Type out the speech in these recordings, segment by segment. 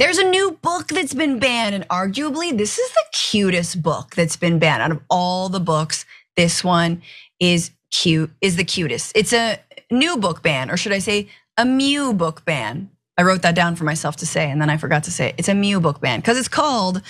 There's a new book that's been banned, and arguably, this is the cutest book that's been banned out of all the books. This one is cute, is the cutest. It's a new book ban, or should I say, a Mew book ban. I wrote that down for myself to say, and then I forgot to say it. It's a Mew book ban because it's called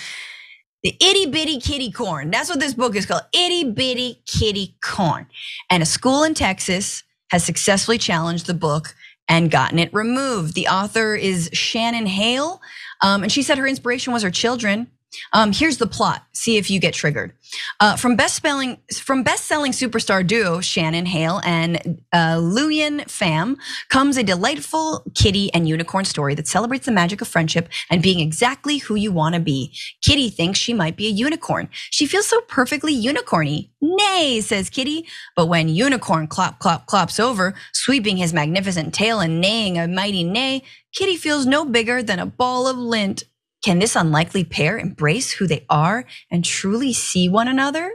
the Itty Bitty Kitty Corn. That's what this book is called Itty Bitty Kitty Corn. And a school in Texas has successfully challenged the book and gotten it removed. The author is Shannon Hale, um, and she said her inspiration was her children. Um, here's the plot. See if you get triggered. Uh, from best spelling from best-selling superstar duo Shannon Hale and uh, LeUyen Pham comes a delightful kitty and unicorn story that celebrates the magic of friendship and being exactly who you want to be. Kitty thinks she might be a unicorn. She feels so perfectly unicorny. Nay, says Kitty. But when Unicorn clop clop clops over, sweeping his magnificent tail and neighing a mighty neigh, Kitty feels no bigger than a ball of lint. Can this unlikely pair embrace who they are and truly see one another?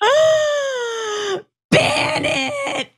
Ban it!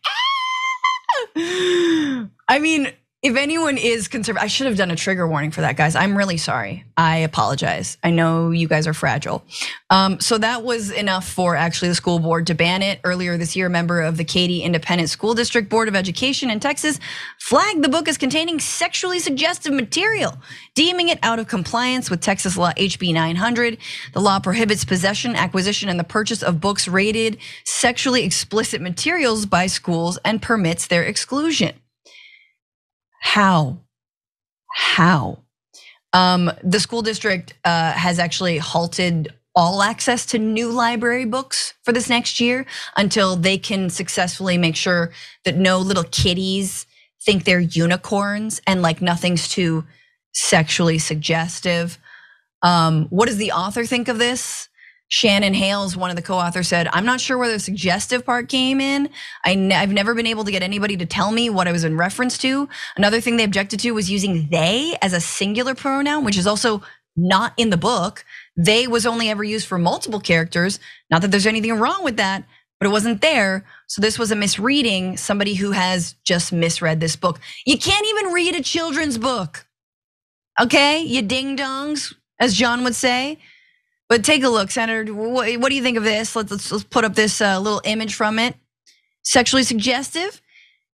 I mean, if anyone is concerned, I should have done a trigger warning for that, guys. I'm really sorry. I apologize. I know you guys are fragile. Um, so that was enough for actually the school board to ban it. Earlier this year, a member of the Katy Independent School District Board of Education in Texas flagged the book as containing sexually suggestive material, deeming it out of compliance with Texas Law HB 900. The law prohibits possession, acquisition, and the purchase of books rated sexually explicit materials by schools and permits their exclusion. How? How? Um, the school district uh, has actually halted all access to new library books for this next year until they can successfully make sure that no little kitties think they're unicorns and like nothing's too sexually suggestive. Um, what does the author think of this? Shannon Hales, one of the co-authors, said, "I'm not sure where the suggestive part came in. I have never been able to get anybody to tell me what I was in reference to. Another thing they objected to was using they as a singular pronoun, which is also not in the book. They was only ever used for multiple characters. Not that there's anything wrong with that, but it wasn't there. So this was a misreading. Somebody who has just misread this book. You can't even read a children's book, okay? You ding dongs, as John would say." But take a look, Senator. What, do you think of this? Let's, let's, let's put up this uh, little image from it. Sexually suggestive.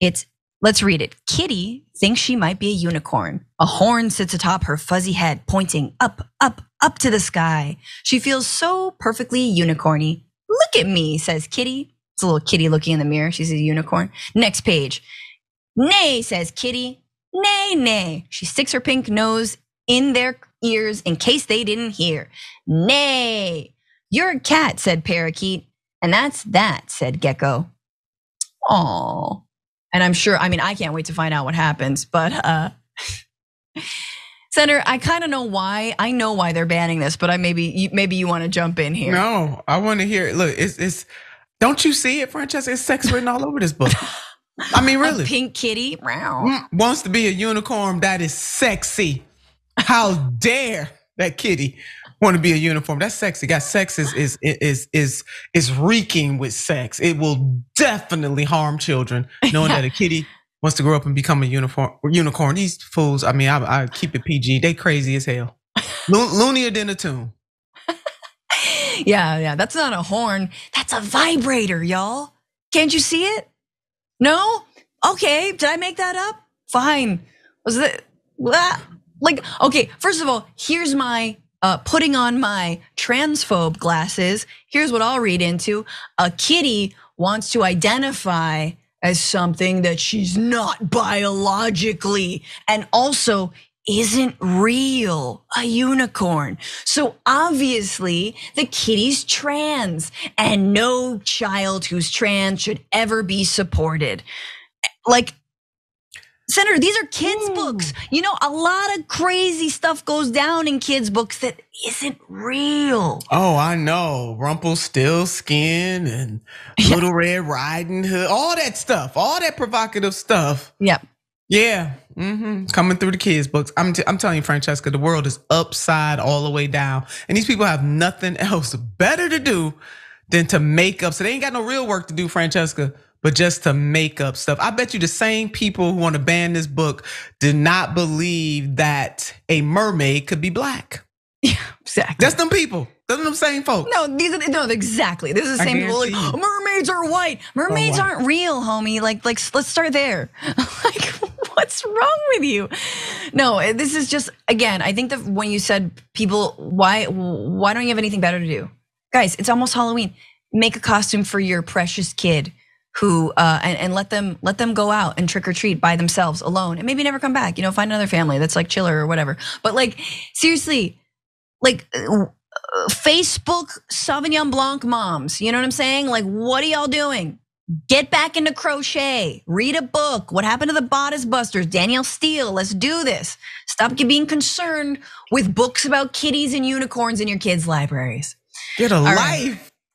It's let's read it. Kitty thinks she might be a unicorn. A horn sits atop her fuzzy head, pointing up, up, up to the sky. She feels so perfectly unicorny. Look at me, says Kitty. It's a little kitty looking in the mirror. She's a unicorn. Next page. Nay, says Kitty. Nay, nay. She sticks her pink nose in their ears in case they didn't hear. Nay, you're a cat, said Parakeet. And that's that, said Gecko. Oh, and I'm sure, I mean, I can't wait to find out what happens, but uh Senator, I kind of know why. I know why they're banning this, but I maybe maybe you want to jump in here. No, I want to hear it. Look, it's it's don't you see it, Francesca? It's sex written all over this book. I mean, really. A pink kitty round. wants to be a unicorn that is sexy. How dare that kitty want to be a uniform? That's sexy. Got sex is is is is is reeking with sex. It will definitely harm children knowing that a kitty wants to grow up and become a uniform unicorn. These fools. I mean, I, I keep it PG. They crazy as hell. Lo- loonier than a tune. yeah, yeah. That's not a horn. That's a vibrator, y'all. Can't you see it? No. Okay. Did I make that up? Fine. Was it? Like, okay, first of all, here's my uh, putting on my transphobe glasses. Here's what I'll read into a kitty wants to identify as something that she's not biologically and also isn't real, a unicorn. So obviously the kitty's trans and no child who's trans should ever be supported. Like Senator, these are kids' Ooh. books. You know, a lot of crazy stuff goes down in kids' books that isn't real. Oh, I know. Rumpelstiltskin and yeah. Little Red Riding Hood, all that stuff, all that provocative stuff. Yep. Yeah. Mm-hmm. Coming through the kids' books. I'm, t- I'm telling you, Francesca, the world is upside all the way down. And these people have nothing else better to do than to make up. So they ain't got no real work to do, Francesca but just to make up stuff. I bet you the same people who want to ban this book did not believe that a mermaid could be black. Yeah, exactly. That's them people. That's them same folks. No, these are no exactly. This is the same people like mermaids are white. Oh mermaids white. aren't real, homie. Like, like let's start there. like, what's wrong with you? No, this is just again. I think that when you said people, why, why don't you have anything better to do, guys? It's almost Halloween. Make a costume for your precious kid who uh, and, and, let them let them go out and trick or treat by themselves alone and maybe never come back you know find another family that's like chiller or whatever but like seriously like uh, Facebook Sauvignon Blanc moms. You know what I'm saying? Like, what are y'all doing? Get back into crochet. Read a book. What happened to the bodice busters? Danielle Steel, Let's do this. Stop being concerned with books about kitties and unicorns in your kids' libraries. Get a All life. Right.